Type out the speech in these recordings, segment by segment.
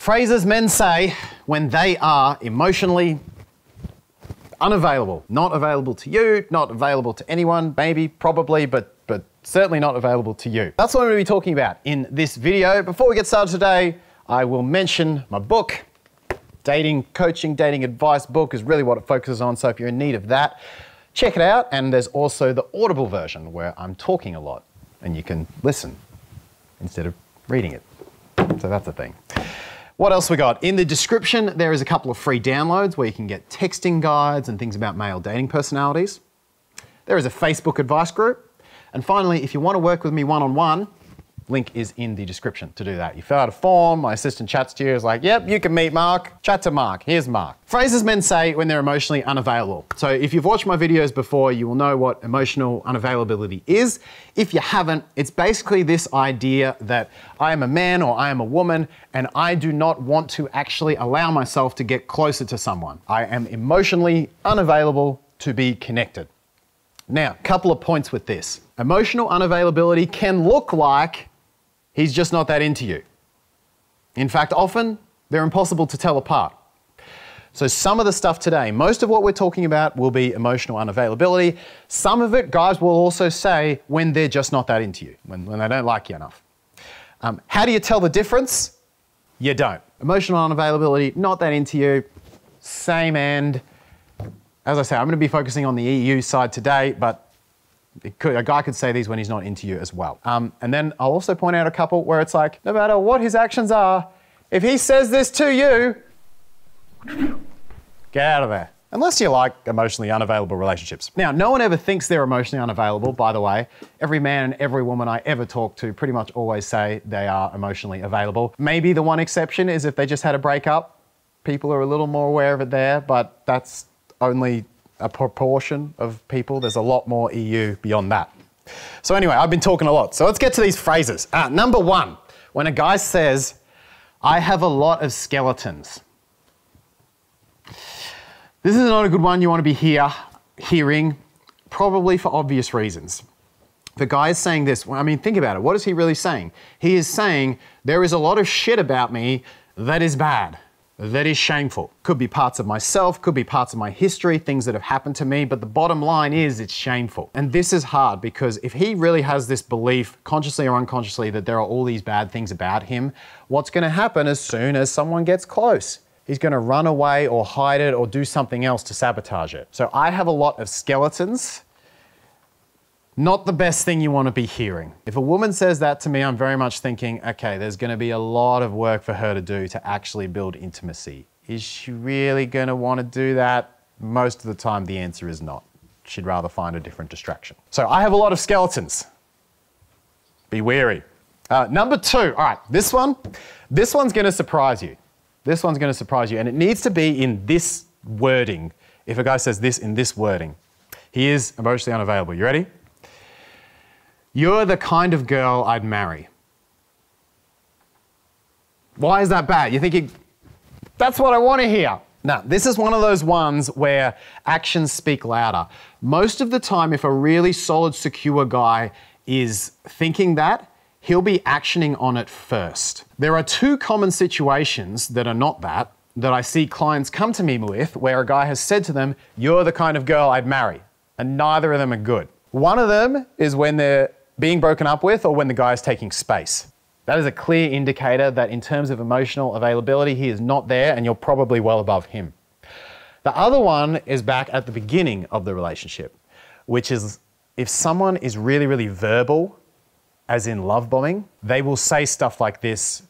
Phrases men say when they are emotionally unavailable. Not available to you, not available to anyone, maybe, probably, but, but certainly not available to you. That's what I'm going to be talking about in this video. Before we get started today, I will mention my book. Dating coaching, dating advice book is really what it focuses on. So if you're in need of that, check it out. And there's also the Audible version where I'm talking a lot and you can listen instead of reading it. So that's a thing. What else we got? In the description, there is a couple of free downloads where you can get texting guides and things about male dating personalities. There is a Facebook advice group. And finally, if you want to work with me one on one, Link is in the description to do that. You fill out a form, my assistant chats to you, is like, yep, you can meet Mark. Chat to Mark. Here's Mark. Phrases men say when they're emotionally unavailable. So if you've watched my videos before, you will know what emotional unavailability is. If you haven't, it's basically this idea that I am a man or I am a woman and I do not want to actually allow myself to get closer to someone. I am emotionally unavailable to be connected. Now, couple of points with this. Emotional unavailability can look like He's just not that into you. In fact, often they're impossible to tell apart. So, some of the stuff today, most of what we're talking about will be emotional unavailability. Some of it, guys will also say when they're just not that into you, when, when they don't like you enough. Um, how do you tell the difference? You don't. Emotional unavailability, not that into you, same end. As I say, I'm going to be focusing on the EU side today, but could, a guy could say these when he's not into you as well. Um, and then I'll also point out a couple where it's like, no matter what his actions are, if he says this to you, get out of there. Unless you like emotionally unavailable relationships. Now, no one ever thinks they're emotionally unavailable, by the way. Every man and every woman I ever talk to pretty much always say they are emotionally available. Maybe the one exception is if they just had a breakup. People are a little more aware of it there, but that's only a proportion of people. There's a lot more EU beyond that. So, anyway, I've been talking a lot. So, let's get to these phrases. Uh, number one, when a guy says, I have a lot of skeletons. This is not a good one you want to be here, hearing, probably for obvious reasons. The guy is saying this, I mean, think about it. What is he really saying? He is saying, There is a lot of shit about me that is bad that is shameful. Could be parts of myself, could be parts of my history, things that have happened to me, but the bottom line is it's shameful. And this is hard because if he really has this belief, consciously or unconsciously, that there are all these bad things about him, what's going to happen as soon as someone gets close? He's going to run away or hide it or do something else to sabotage it. So I have a lot of skeletons not the best thing you want to be hearing. If a woman says that to me, I'm very much thinking, okay, there's going to be a lot of work for her to do to actually build intimacy. Is she really going to want to do that? Most of the time, the answer is not. She'd rather find a different distraction. So I have a lot of skeletons. Be wary. Uh, number two, all right, this one, this one's going to surprise you. This one's going to surprise you, and it needs to be in this wording. If a guy says this in this wording, he is emotionally unavailable. You ready? You're the kind of girl I'd marry. Why is that bad? You're thinking, that's what I want to hear. Now, this is one of those ones where actions speak louder. Most of the time, if a really solid, secure guy is thinking that, he'll be actioning on it first. There are two common situations that are not that, that I see clients come to me with, where a guy has said to them, You're the kind of girl I'd marry. And neither of them are good. One of them is when they're being broken up with or when the guy is taking space. That is a clear indicator that in terms of emotional availability, he is not there and you're probably well above him. The other one is back at the beginning of the relationship, which is if someone is really, really verbal, as in love bombing, they will say stuff like this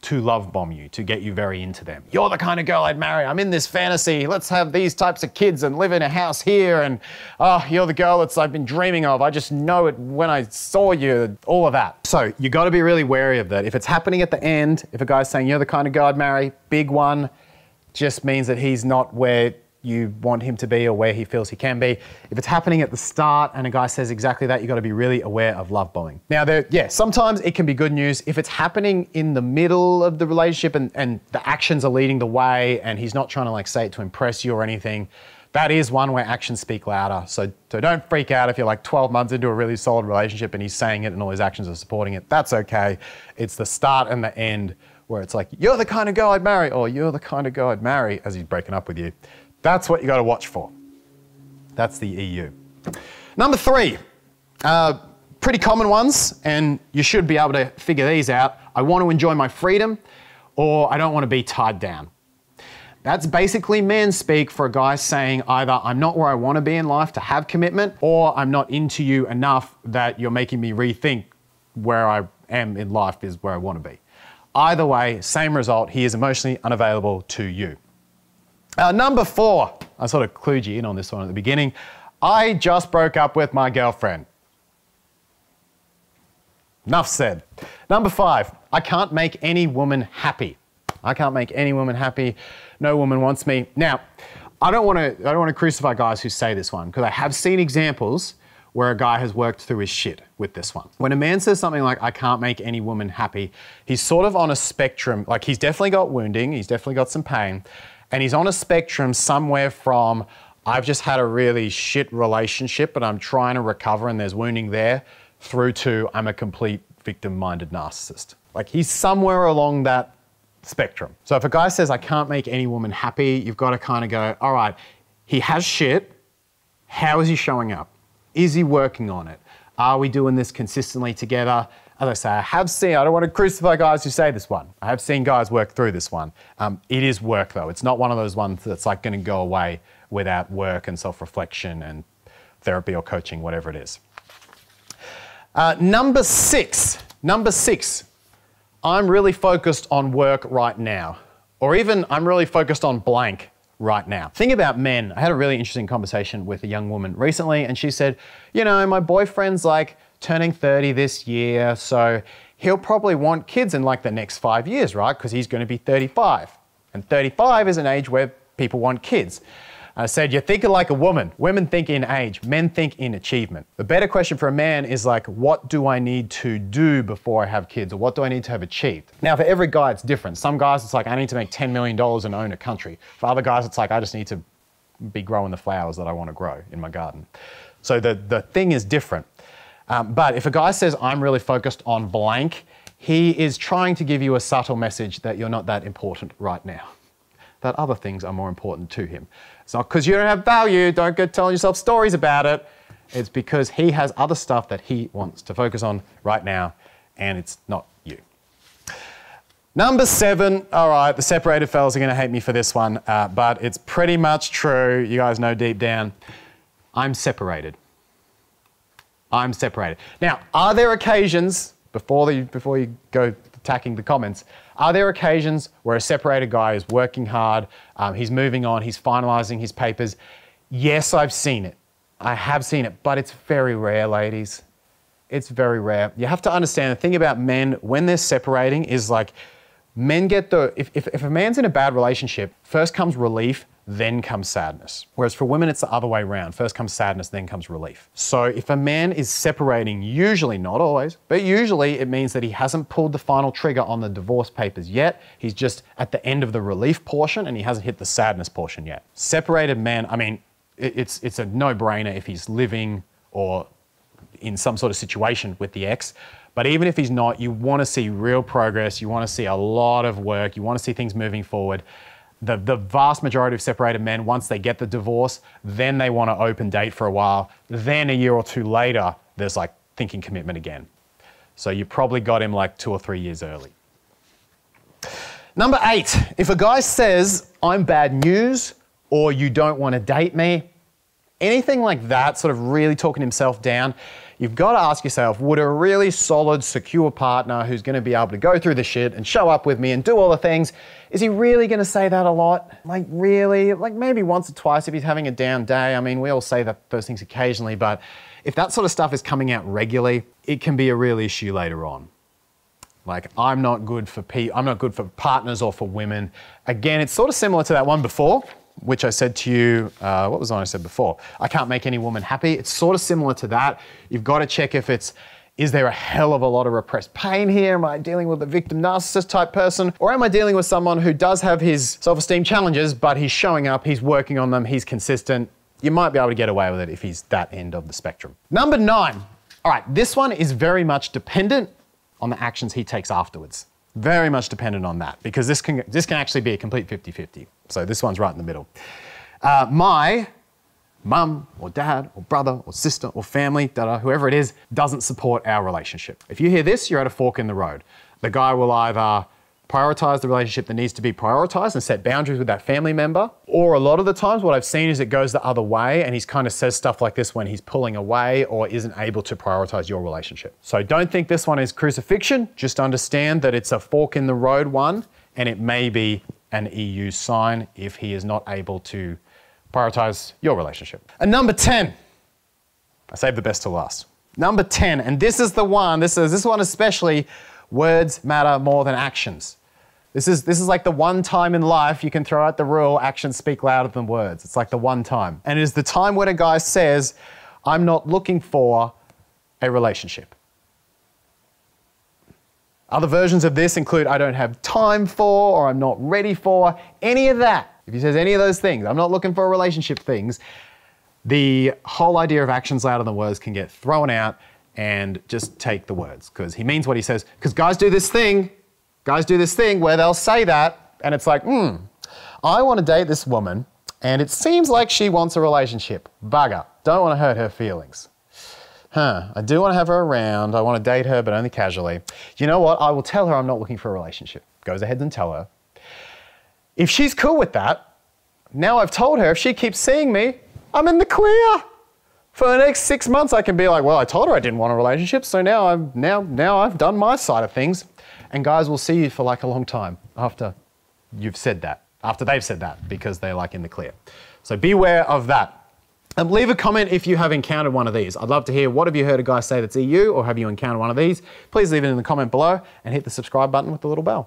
to love bomb you, to get you very into them. You're the kind of girl I'd marry. I'm in this fantasy. Let's have these types of kids and live in a house here. And oh, you're the girl that I've been dreaming of. I just know it when I saw you, all of that. So you got to be really wary of that. If it's happening at the end, if a guy's saying you're the kind of girl I'd marry, big one, just means that he's not where you want him to be or where he feels he can be. If it's happening at the start and a guy says exactly that, you've got to be really aware of love bombing. Now, there, yeah, sometimes it can be good news. If it's happening in the middle of the relationship and, and the actions are leading the way and he's not trying to like say it to impress you or anything, that is one where actions speak louder. So, so don't freak out if you're like 12 months into a really solid relationship and he's saying it and all his actions are supporting it. That's okay. It's the start and the end where it's like, you're the kind of girl I'd marry, or you're the kind of girl I'd marry as he's breaking up with you. That's what you got to watch for. That's the EU. Number three, uh, pretty common ones, and you should be able to figure these out. I want to enjoy my freedom, or I don't want to be tied down. That's basically man speak for a guy saying either I'm not where I want to be in life to have commitment, or I'm not into you enough that you're making me rethink where I am in life is where I want to be. Either way, same result, he is emotionally unavailable to you. Uh, number four, I sort of clued you in on this one at the beginning. I just broke up with my girlfriend. Enough said. Number five, I can't make any woman happy. I can't make any woman happy. No woman wants me. Now, I don't want to I don't want to crucify guys who say this one because I have seen examples where a guy has worked through his shit with this one. When a man says something like I can't make any woman happy, he's sort of on a spectrum. Like he's definitely got wounding, he's definitely got some pain, and he's on a spectrum somewhere from I've just had a really shit relationship but I'm trying to recover and there's wounding there through to I'm a complete victim minded narcissist. Like he's somewhere along that spectrum. So if a guy says, I can't make any woman happy, you've got to kind of go, all right, he has shit. How is he showing up? Is he working on it? Are we doing this consistently together? As I say, I have seen, I don't want to crucify guys who say this one. I have seen guys work through this one. Um, it is work though. It's not one of those ones that's like going to go away without work and self reflection and therapy or coaching, whatever it is. Uh, number six, number six, I'm really focused on work right now. Or even I'm really focused on blank right now. Think about men. I had a really interesting conversation with a young woman recently, and she said, You know, my boyfriend's like turning 30 this year, so he'll probably want kids in like the next five years, right? Because he's going to be 35. And 35 is an age where people want kids. Uh, I said, You're thinking like a woman. Women think in age, men think in achievement. The better question for a man is like, What do I need to do before I have kids? Or what do I need to have achieved? Now, for every guy, it's different. Some guys, it's like, I need to make $10 million and own a country. For other guys, it's like, I just need to be growing the flowers that I want to grow in my garden. So the, the thing is different. Um, but if a guy says, I'm really focused on blank, he is trying to give you a subtle message that you're not that important right now that other things are more important to him. It's not because you don't have value, don't go telling yourself stories about it. It's because he has other stuff that he wants to focus on right now, and it's not you. Number seven, all right, the separated fellas are going to hate me for this one, uh, but it's pretty much true. You guys know deep down, I'm separated. I'm separated. Now, are there occasions, before, the, before you go attacking the comments, are there occasions where a separated guy is working hard, um, he's moving on, he's finalizing his papers? Yes, I've seen it. I have seen it, but it's very rare, ladies. It's very rare. You have to understand the thing about men when they're separating is like men get the, if, if, if a man's in a bad relationship, first comes relief, then comes sadness. Whereas for women, it's the other way around. First comes sadness, then comes relief. So if a man is separating, usually, not always, but usually it means that he hasn't pulled the final trigger on the divorce papers yet. He's just at the end of the relief portion and he hasn't hit the sadness portion yet. Separated men, I mean, it's, it's a no brainer if he's living or in some sort of situation with the ex. But even if he's not, you want to see real progress. You want to see a lot of work. You want to see things moving forward the, the vast majority of separated men, once they get the divorce, then they want to open date for a while. Then a year or two later, there's like thinking commitment again. So you probably got him like two or three years early. Number eight, if a guy says, I'm bad news, or you don't want to date me, anything like that, sort of really talking himself down, you've got to ask yourself would a really solid, secure partner who's going to be able to go through the shit and show up with me and do all the things, is he really going to say that a lot? Like, really? Like, maybe once or twice if he's having a down day. I mean, we all say that those things occasionally, but if that sort of stuff is coming out regularly, it can be a real issue later on. Like, I'm not good for pe- I'm not good for partners or for women. Again, it's sort of similar to that one before which I said to you, uh, what was the one I said before? I can't make any woman happy. It's sort of similar to that. You've got to check if it's, is there a hell of a lot of repressed pain here? Am I dealing with a victim narcissist type person? Or am I dealing with someone who does have his self esteem challenges, but he's showing up, he's working on them, he's consistent? You might be able to get away with it if he's that end of the spectrum. Number nine. All right, this one is very much dependent on the actions he takes afterwards. Very much dependent on that because this can, this can actually be a complete 50 50. So this one's right in the middle. Uh, my mum or dad or brother or sister or family, da-da, whoever it is, doesn't support our relationship. If you hear this, you're at a fork in the road. The guy will either prioritize the relationship that needs to be prioritized and set boundaries with that family member. Or a lot of the times, what I've seen is it goes the other way and he's kind of says stuff like this when he's pulling away or isn't able to prioritize your relationship. So don't think this one is crucifixion. Just understand that it's a fork in the road one and it may be an EU sign if he is not able to prioritize your relationship. And number 10, I saved the best to last. Number 10, and this is the one, this is this one especially, words matter more than actions. This is, this is like the one time in life you can throw out the rule actions speak louder than words. It's like the one time. And it is the time when a guy says, I'm not looking for a relationship. Other versions of this include I don't have time for, or I'm not ready for, any of that. If he says any of those things, I'm not looking for a relationship things, the whole idea of actions louder than words can get thrown out and just take the words because he means what he says. Because guys do this thing Guys do this thing where they'll say that, and it's like, hmm, I want to date this woman, and it seems like she wants a relationship. Bugger. Don't want to hurt her feelings. Huh, I do want to have her around. I want to date her, but only casually. You know what? I will tell her I'm not looking for a relationship. Goes ahead and tell her. If she's cool with that, now I've told her if she keeps seeing me, I'm in the clear. For the next six months, I can be like, well, I told her I didn't want a relationship, so now I'm now now I've done my side of things. And guys will see you for like a long time after you've said that, after they've said that, because they're like in the clear. So beware of that. And leave a comment if you have encountered one of these. I'd love to hear what have you heard a guy say that's EU or have you encountered one of these? Please leave it in the comment below and hit the subscribe button with the little bell.